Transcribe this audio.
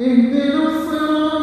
اهدنا الصراط